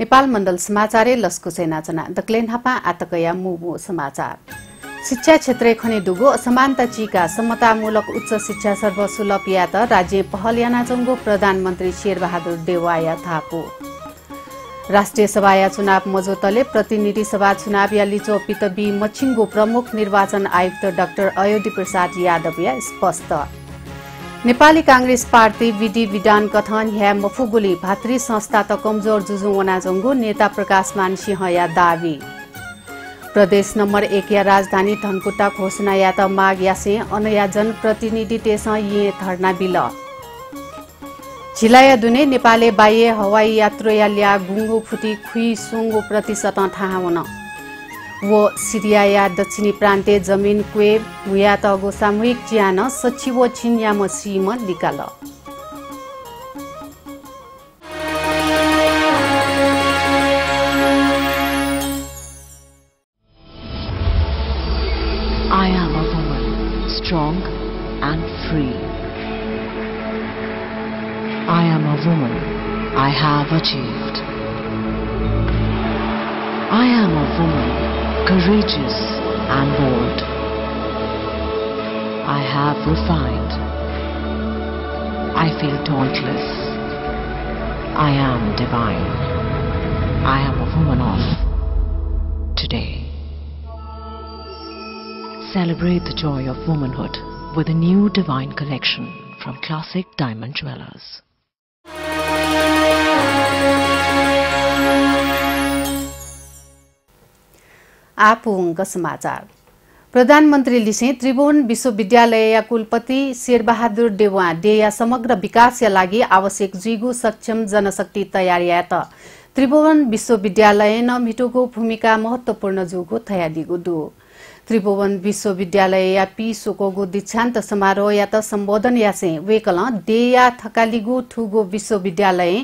नेपाल मण्डल समाचार लस्कु सेनाचना दक्लेन हापा आतकया मुमु समाचार। शिक्षा क्षेत्र खने दुगो असमानता चिका समतामूलक उच्च शिक्षा सर्वसुलभ यात राज्य पहल यानाचङ्गो प्रधानमन्त्री शेरबहादुर देवाया थापो। राष्ट्रिय सभा चुनाव मजोतले प्रतिनिधि सभा चुनाव या लिचो पितबी मच्छिङ्गो प्रमुख निर्वाचन आयुक्त डाक्टर अयोधी प्रसाद यादव या स्पष्ट। नेपाली काङ्ग्रेस पार्टी विधि विधान कथन ह्या मफुगुली भातृ संस्था त कमजोर जुजु वनाजङ्गो नेता प्रकाश मानसिंह या दावी। प्रदेश नम्बर एक या राजधानी धनकुटा घोषणा या त माघ यासे अनया जनप्रतिनिधि तेस ये धर्ना बिल। झिलाया दुने नेपाले बाह्य हवाई यात्रु या ल्या गुङ्गु फुटी खुई सुङ्गु प्रतिशत थाहा हुन। वो या दक्षिणी प्रान्ते जमिन क्वे भुया तगो सामूहिक च्यान सचिव छिन्याम सिम लिकाल I am a woman, strong and free. I am a woman, I have achieved. I am a woman, courageous and bold. I have refined. I feel dauntless. I am divine. I am a woman of today. Celebrate the joy of womanhood with a new divine collection from Classic Diamond Jewelers. आपुङ्क समाचार प्रधानमन्त्री लिसे त्रिभुवन विश्वविद्यालय कुलपति शेरबहादुर देवा डेया समग्र विकासका लागि आवश्यक जिगु सक्षम जनशक्ति तयारी त त्रिभुवन विश्वविद्यालय न मिटोको भूमिका महत्वपूर्ण जुगो थयादिगो दु त्रिभुवन विश्वविद्यालय या पी सोकोगो दीक्षान्त समारोह या त सम्बोधन यासे वेकल डेया थकालिगु ठुगो विश्वविद्यालय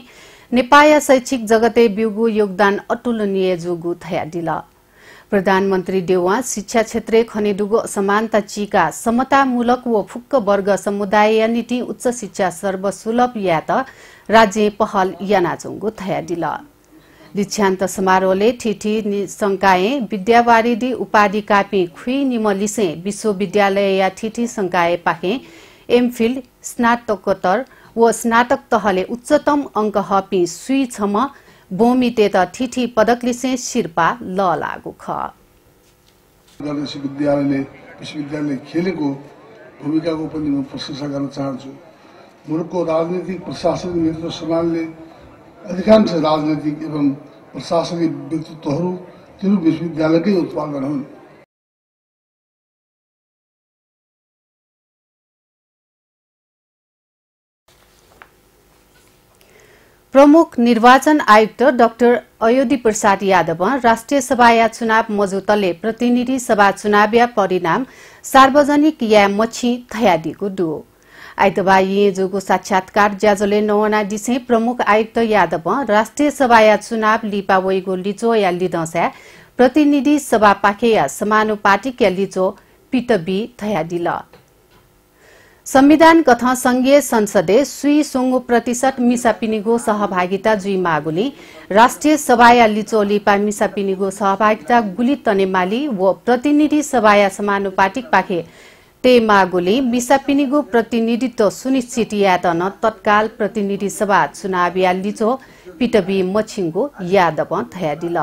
नेपाया शैक्षिक जगते बिउगु योगदान अतुलनीय जुगु थयादिला। प्रधानमन्त्री देउवा शिक्षा क्षेत्र खनेडुगो समानता चिका समतामूलक व फुक्क वर्ग समुदाय नीति उच्च शिक्षा सर्वसुलभ या त राज्य पहल यानाचुङ्गो थयादिल दीक्षान्त समारोहले ठिठी संकाय विद्यावारिदी उपाधि कापी खुई निमलिसे विश्वविद्यालय या ठिठी संकाय पाके एमफिल स्नातकोत्तर व स्नातक तहले उच्चतम अङ्क हपी सुई छम बोमिते त ठिठी पदकलिसे शिर्पा ल लागु ख। विश्वविद्यालयले विश्वविद्यालयले खेलेको भूमिकाको पनि म प्रशंसा गर्न चाहन्छु। मुलुकको राजनीतिक प्रशासनिक नेतृत्व सम्हाल्ने अधिकांश राजनैतिक एवं प्रशासनिक व्यक्तित्वहरू तिनीहरू विश्वविद्यालयकै उत्पादन हुन्। प्रमुख निर्वाचन आयुक्त डाक्टर अयोधी प्रसाद यादव राष्ट्रिय सभा या चुनाव मजुतले प्रतिनिधि सभा चुनाव या परिणाम सार्वजनिक या मच्छी थयादिको डु आइतबार यी जोगो साक्षात्कार ज्याजोले नवना दिसे प्रमुख आयुक्त यादव राष्ट्रिय सभा या चुनाव लिपा वैगो लिचो या लिदसा प्रतिनिधि सभा पाखे या समानुपातिक या लिचो पितबी थयादिल संविधान कथा संघीय संसदे सुई सोङ्गो प्रतिशत मिसापिनिगो सहभागिता जुई मागुली राष्ट्रिय सभाया लिचोलिपा मिसापिनिगो सहभागिता गुली तनेमाली व प्रतिनिधि सभाया समानुपातिक पाखे ते मागुली मिसापिनिगो प्रतिनिधित्व सुनिश्चित यातन तत्काल प्रतिनिधि सभा चुनाव या लिचो पिटबी मछिङ्गो यादव थयादिल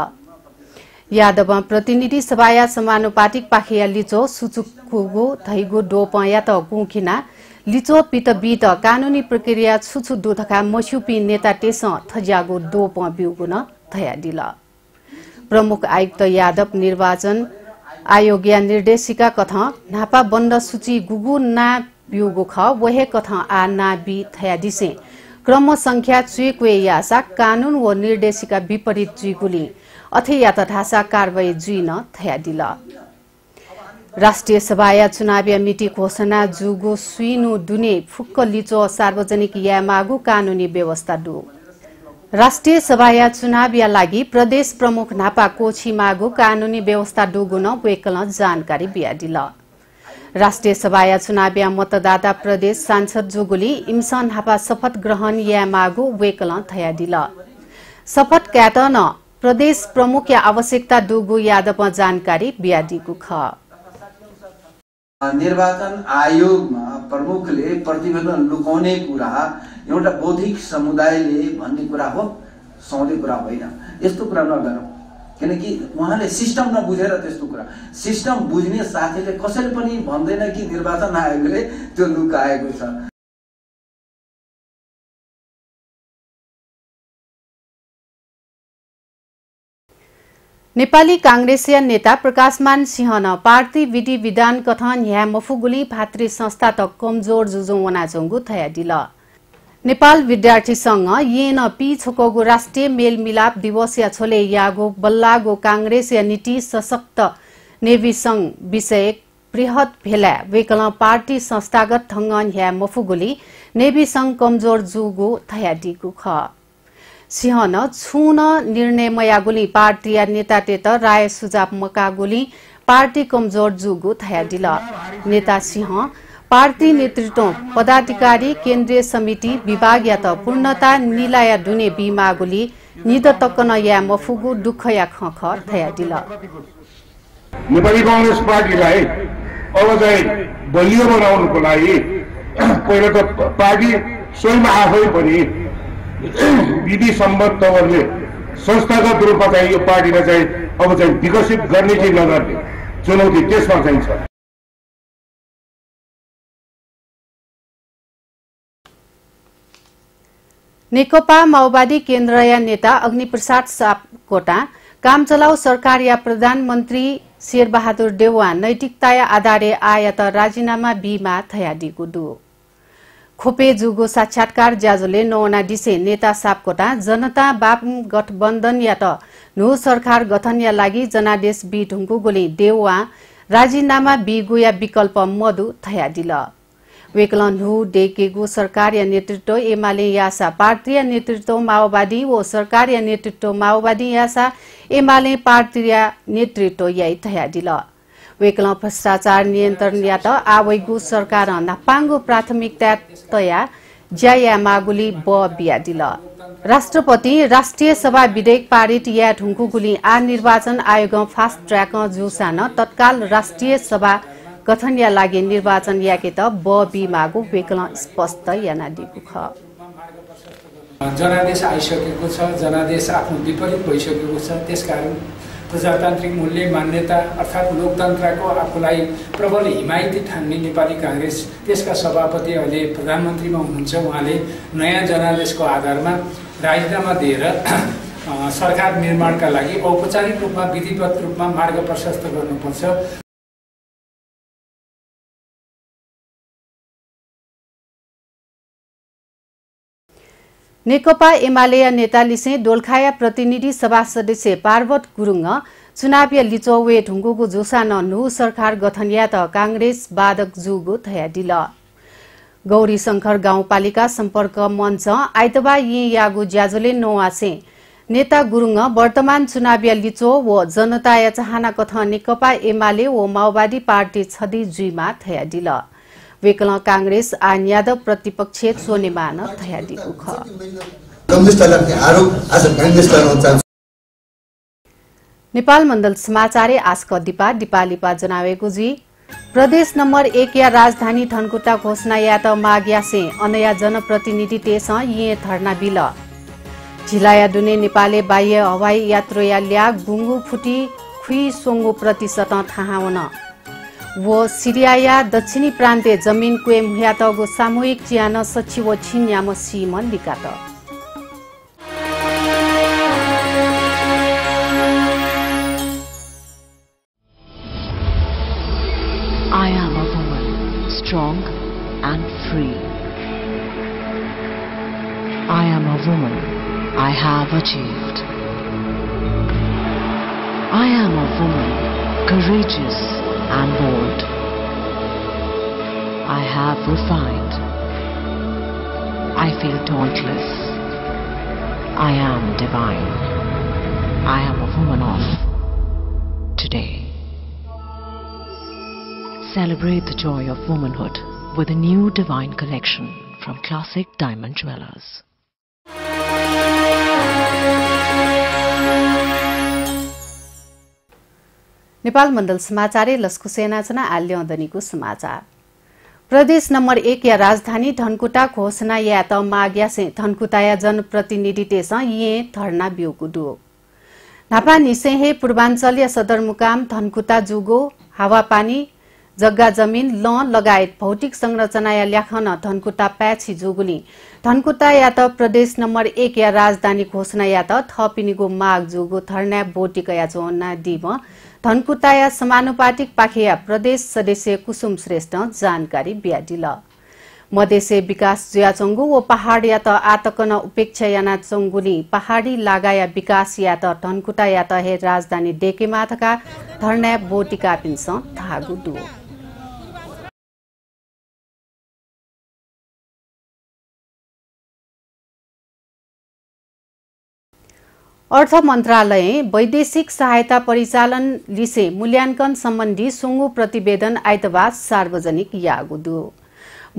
यादव प्रतिनिधि सभाया समानुपातिक पाखिया लिचो सुचुकुगो धैगो डोप या त गुखिना लिचो पित बित कानुनी प्रक्रिया छुछु दुधका मस्युपी नेता टेस थज्यागो डोप बिउगुन थया दिल। प्रमुख आयुक्त यादव निर्वाचन आयोग या निर्देशिका कथ नापा बन्द सूची गुगु ना बिउगो ख वहे कथ आ ना बि थया दिसे। क्रम संख्या चुएकुए यासा कानून व निर्देशिका विपरीत जुइगुली अथे या तथासा कारवाही जुइन थयादिल राष्ट्रिय सभाया चुनावी मिति घोषणा जुगो सुइनु दुने फुक्क लिचो सार्वजनिक या मागु कानूनी व्यवस्था डु। राष्ट्रिय सभाया चुनाव या लागि प्रदेश प्रमुख नापा कोछी मागु कानूनी व्यवस्था डुगुन वेकल जानकारी बियादिल राष्ट्रिय सभाया चुनावी मतदाता प्रदेश सांसद जोगुली इमसन हापा शपथ ग्रहण या मागु वेकल थयादिल शपथ क्यात न प्रदेश प्रमुख या आवश्यकता दुगु यादव जानकारी बियादीको ख। निर्वाचन आयोगमा प्रमुखले प्रतिवेदन लुकाउने कुरा एउटा बौद्धिक समुदायले भन्ने कुरा हो सधैँ कुरा होइन। यस्तो कुरा नगरौँ। किनकि उहाँले सिस्टम नबुझेर त्यस्तो कुरा। सिस्टम बुझ्ने साथीले कसैले पनि भन्दैन कि निर्वाचन आयोगले त्यो लुकाएको छ। नेपाली कांग्रेसीय नेता प्रकाशमान सिंहन पार्टी विधि विधान कथन ह्या मफुगुली भातृ संस्था त कमजोर जुजो वनाचोङ्गु थया दिल नेपाल विद्यार्थी संघ येन पी छोकोगु राष्ट्रिय मेलमिलाप दिवस या छोले यागो बल्लागो कांग्रेस या नीति सशक्त नेवी संघ विषय बृहत भेला वेकल पार्टी संस्थागत थङ्ग ह्या मफुगुली नेवी संघ कमजोर जुगु थया सिंहन छुन निर्णय मयागुली पार्टी या नेता टेत राय सुजाब मकागुली पार्टी कमजोर जुगु थया दिल नेता सिंह पार्टी नेतृत्व पदाधिकारी केन्द्रीय समिति विभाग या त पूर्णता निलाया डुने बिमागुली निद तक्कन या मफुगु दुःख या खख थया दिल नेपाली कङ्ग्रेस पार्टीलाई अब चाहिँ बलियो बनाउनुको लागि पहिला त पार्टी स्वयं आफै पनि विधि सम्बद्ध तवरले संस्थागत रूपमा चाहिँ यो पार्टीलाई चाहिँ अब चाहिँ विकसित गर्ने कि नगर्ने चुनौती त्यसमा चाहिँ छ। नेकपा माओवादी केन्द्रीय नेता अग्निप्रसाद सापकोटा काम चलाउ सरकार या प्रधानमन्त्री शेरबहादुर देउवा नैतिकता आधारे आया त राजीनामा बीमा थयाडीको दु खोपे जुगो साक्षात्कार ज्याजोले नौना डिसे नेता सापकोटा जनता बाप गठबन्धन या त नु सरकार गठन या लागि जनादेश बी ढुङ्गु गोली देउवा राजीनामा बिगु या विकल्प मधु थयाडिल वेकलन हु डेकेगु सरकार या नेतृत्व एमाले यासा पार्टी या नेतृत्व माओवादी व सरकार या नेतृत्व माओवादी यासा एमाले पार्टी या नेतृत्व याई थयाडिल वेकल भ्रष्टाचार नियन्त्रण या त आवैगु सरकार नापाङ्गु प्राथमिकता तया ज्याया मागुली ब बियाडिल राष्ट्रपति राष्ट्रिय सभा विधेयक पारित या ढुङ्कुगुली आ निर्वाचन आयोग फास्ट ट्र्याक जुसान तत्काल राष्ट्रिय सभा गठन या लागि निर्वाचन याके त ब बी मागु वेकल स्पष्ट याना दिगु ख जनादेश आइसकेको छ जनादेश आफ्नो विपरीत भइसकेको छ त्यसकारण प्रजातान्त्रिक मूल्य मान्यता अर्थात् लोकतन्त्रको आफूलाई प्रबल हिमायती ठान्ने नेपाली काङ्ग्रेस त्यसका सभापति अहिले प्रधानमन्त्रीमा हुनुहुन्छ। उहाँले नयाँ जनादेशको आधारमा राजीनामा दिएर सरकार निर्माणका लागि औपचारिक रूपमा विधिवत रूपमा मार्ग प्रशस्त गर्नुपर्छ। नेकपा एमाले नेता लिसे दोलखाया प्रतिनिधि सभा सदस्य पार्वत गुरुङ चुनावी लिचौवे ढुङ्गुको जोसान नु सरकार गठन या त काङ्ग्रेस बाधक जुगो थया दिल गौरी शङ्कर गाउँपालिका सम्पर्क मञ्च आइतबार यी यागु ज्याजोले नौआसे नेता गुरुङ वर्तमान चुनावी लिचो व जनता या चाहना कथ नेकपा एमाले व माओवादी पार्टी छदी जुइमा थया दिल वेकल काङ्ग्रेस आन यादव प्रतिपक्ष सोनेमान थयादिको ख नेपाल मण्डल समाचार आजको दिपा दिपालिपा जनावेको जी। प्रदेश नम्बर एक या राजधानी धनकुटा घोषणा या त माग्या से अनया जनप्रतिनिधि तेस ये धर्ना बिल। झिलाया दुने नेपाले बाह्य हवाई यात्रोया ल्या गुङ्गु फुटी खुई सोङ्गु प्रतिशत थाहा वो सिरिया दक्षिणी प्रान्तीय जमिन कुए मुह्यातगो सामूहिक चियान सचिव छिन्याम सिम लिकात I am a woman, strong and free. I am a woman, I have achieved. I am a woman, courageous and bold. I have refined. I feel dauntless. I am divine. I am a woman of today. Celebrate the joy of womanhood with a new divine collection from Classic Diamond Dwellers. Nepal Mandal समाचार लस्कु सेनाचना आल्यौदनीको समाचार। प्रदेश number एक या राजधानी धनकुटा घोषणा या त माग्या से धनकुटा या जनप्रतिनिधि तेस ये धरना बिउकु डु नापा निसेहे पूर्वाञ्चलीय सदरमुकाम धनकुटा जुगो हावापानी जग्गा जमिन ल लगायत भौतिक संरचना या ल्याखन धनकुटा प्याछि जोगुनी धनकुटा या त प्रदेश नम्बर एक या राजधानी घोषणा या त थपिनीको माग जोगो थर्ना बोटिका या चोना दिव धनकुटा या समानुपातिक पाखेया प्रदेश सदस्य कुसुम श्रेष्ठ जानकारी ब्याडिल मधेसे विकास जुयाचंगु व पहाड या त आतकन उपेक्षा याना चंगुनी पहाडी लागाया विकास या त धनकुटा या त हे राजधानी डेकेमाथका धर्ना बोटिका पिन्स दु अर्थ मन्त्रालय वैदेशिक सहायता परिचालन लिसे मूल्याङ्कन सम्बन्धी सुङ्गु प्रतिवेदन आइतबार सार्वजनिक यागुदु।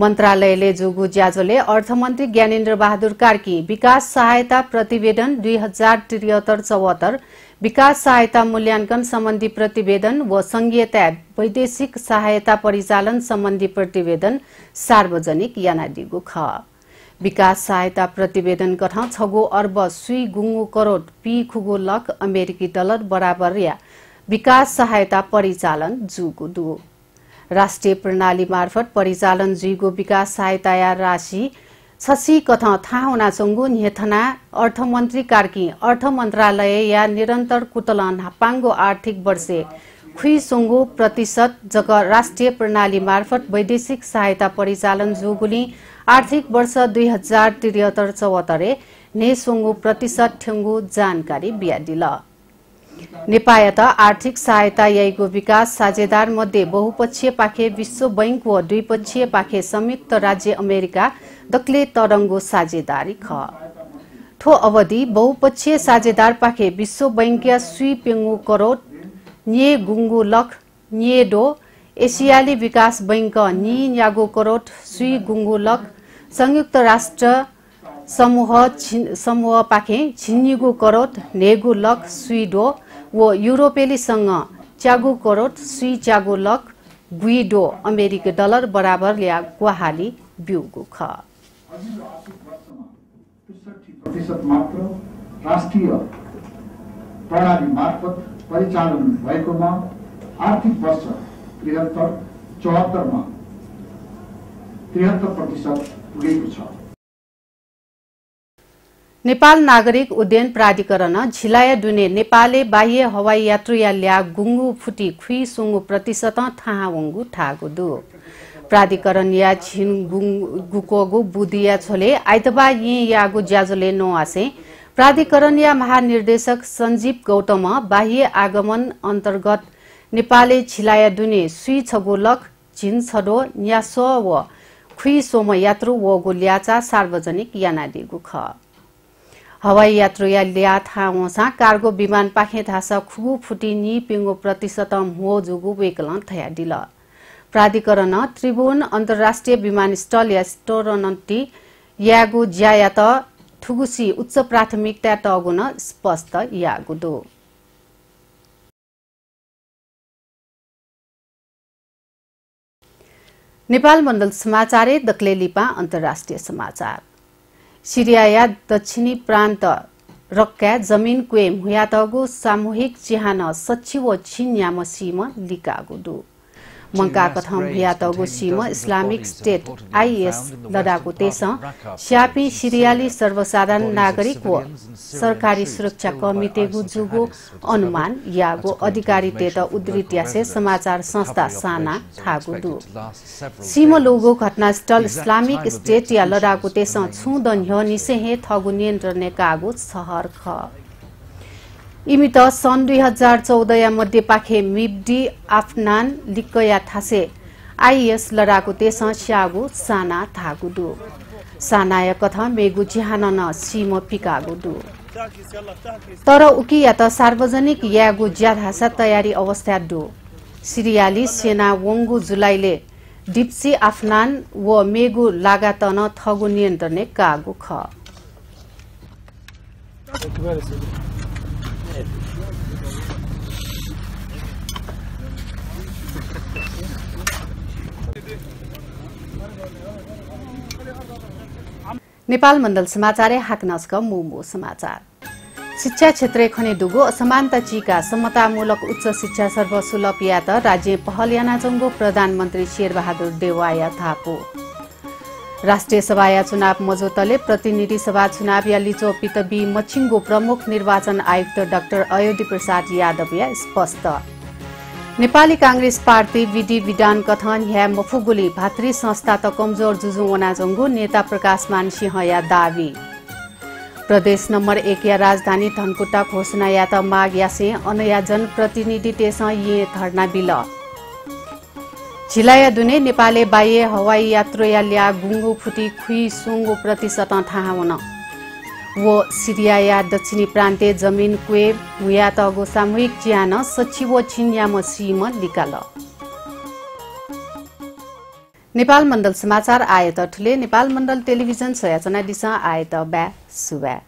मन्त्रालयले जुगु ज्याजोले अर्थमन्त्री ज्ञानेन्द्र बहादुर कार्की विकास सहायता प्रतिवेदन दुई हजार त्रिहत्तर चौहत्तर विकास सहायता मूल्याङ्कन सम्बन्धी प्रतिवेदन व संघीयता वैदेशिक सहायता परिचालन सम्बन्धी प्रतिवेदन सार्वजनिक यानादिगु ख विकास सहायता प्रतिवेदन गठन छगो अर्ब सुई गुङ्गु करोड पी खुगो लक अमेरिकी डलर बराबर या। विकास सहायता परिचालन जुगु दु राष्ट्रिय प्रणाली मार्फत परिचालन जुइगो विकास सहायता या राशि। छसी कथ थाहा चङ्गु निथना अर्थमन्त्री कार्की। अर्थ मन्त्रालय या निरन्तर कुतलन हापाङ्गो आर्थिक वर्षे। खुइ सुङ्गु प्रतिशत जग राष्ट्रिय प्रणाली मार्फत वैदेशिक सहायता परिचालन जुगुली। आर्थिक वर्ष दुई हजार त्रिहत्तर चौहत्तरे नेसोङ्गु प्रतिशत ठेङ्गु जानकारी बियादिल। नेपायत आर्थिक सहायता यहीको विकास साझेदार मध्ये बहुपक्षीय पाखे विश्व बैंक व द्विपक्षीय पाखे संयुक्त राज्य अमेरिका दक्ले तरङ्गो साझेदारी ख। ठो अवधि बहुपक्षीय साझेदार पाखे विश्व बैंकीय सुई पेङ्गु करोड nye गुङ्गु लख डो एसियाली विकास बैंक नि यागो करोड सुई गुङ्गु लख संयुक्त राष्ट्र समूह समूह पाखे छिन्निगु करोड नेगु लक सुइडो व युरोपेलीसँग च्यागु करोड सुई च्यागु लक गुइडो अमेरिकी डलर बराबर ल्या गुवाहाली बिउगु ख मात्र राष्ट्रिय प्रणाली मार्फत परिचालन भएकोमा आर्थिक वर्ष त्रिहत्तर चौहत्तरमा त्रिहत्तर प्रतिशत पुगेको छ। नेपाल नागरिक उड्डयन प्राधिकरण झिलाया डुने नेपाले बाह्य हवाई यात्रु या ल्या गुङ्गु फुटी खुइ सुङ्गु प्रतिशत थाहा वङ्गु ठागु दु। प्राधिकरण या झिन गुकोगु बुदिया छोले आइतबा यी यागु ज्याजोले नो आसे। प्राधिकरण या महानिर्देशक सञ्जीव गौतम बाह्य आगमन अन्तर्गत नेपाले छिलाया दुने सुई छगो लख झिन छडो न्यासो व खुई सोम यात्रु व गोल्याचा सार्वजनिक यानादिगु ख। हवाई यात्रु या ल्या था कार्गो विमान पाखे धासा खुगु फुटी नि पिङ्गो प्रतिशत हो जुगु वेकलन थया दिल। प्राधिकरण त्रिभुवन अन्तर्राष्ट्रिय विमानस्थल या स्टोरनटी यागु ज्याया त ठुगुसी उच्च प्राथमिकता टगुन स्पष्ट यागु नेपाल मण्डल समाचार दक्ले लिपा अन्तर्राष्ट्रिय समाचार। सिरिया दक्षिणी प्रान्त रक्का जमिन क्वे मुयातगु सामूहिक चिहान सचिव छिन्याम सीम मंका कथम भ्यातगु सीम इस्लामिक स्टेट आईएस लडाकु तेस स्यापी सिरियाली सर्वसाधारण नागरिक व सरकारी सुरक्षा कमिटेगु जुगु अनुमान यागु अधिकारी तेत उद्धृत यासे समाचार संस्था साना थागु दु। सीम लोगो घटनास्थल इस्लामिक स्टेट या लडाकु तेस छुदन ह्य निसे हे थगु नियन्त्रण कागु सहर ख। इमित सन् दुई हजार चौधया मध्ये पाखे मिब्डी आफ्नान लिक्कया थासे। आइएस लडाकु तेस स्यागु साना थागुडु सानाय कथा मेगु जिहानन सिम पिकागुडु तर उकी या त सार्वजनिक यागु ज्याधासा तयारी अवस्था डु सिरियाली सेना वङ्गु जुलाईले डिप्सी आफनान व मेगु लागातन थगु नियन्त्रणे कागु ख। नेपाल मण्डल समाचार हाकनस्क मुमु समाचार। शिक्षा क्षेत्र खने दुगो असमानता चिका समतामूलक उच्च शिक्षा सर्वसुलभ यात राज्य पहल यानाजङ्गो प्रधानमन्त्री शेरबहादुर देवाया थापो। राष्ट्रिय सभाया चुनाव मजोतले प्रतिनिधि सभा चुनाव या लिचो पितबी मच्छिङ्गो प्रमुख निर्वाचन आयुक्त डाक्टर अयोधी प्रसाद यादव या स्पष्ट। नेपाली कांग्रेस पार्टी विधि विधान कथन ह्या मफुगुली भातृ संस्था त कमजोर जुजु वनाजङ्गु नेता प्रकाश मान सिंह या दावी। प्रदेश नम्बर एक या राजधानी धनकुटा घोषणा या त माग यासे अनया जनप्रतिनिधि तेस ये धर्ना बिल। झिलाया दुने नेपाले बाह्य हवाई यात्रु या ल्या गुङ्गु फुटी खुई सुङ्गु प्रतिशत थाहा हुन। वो सिरिया या दक्षिणी प्रान्तीय जमिन कुए हुया तगो सामूहिक ज्यान सचिव लिकाल नेपाल मण्डल समाचार आयत ठुले नेपाल मण्डल टेलिभिजन सयाचना दिशा आयत ब्या सुब्या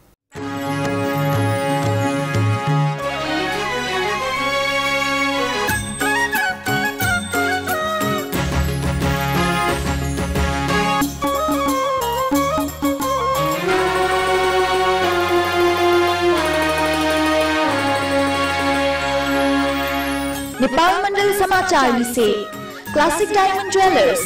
समाचार से क्लासिक डायमंड ज्वेलर्स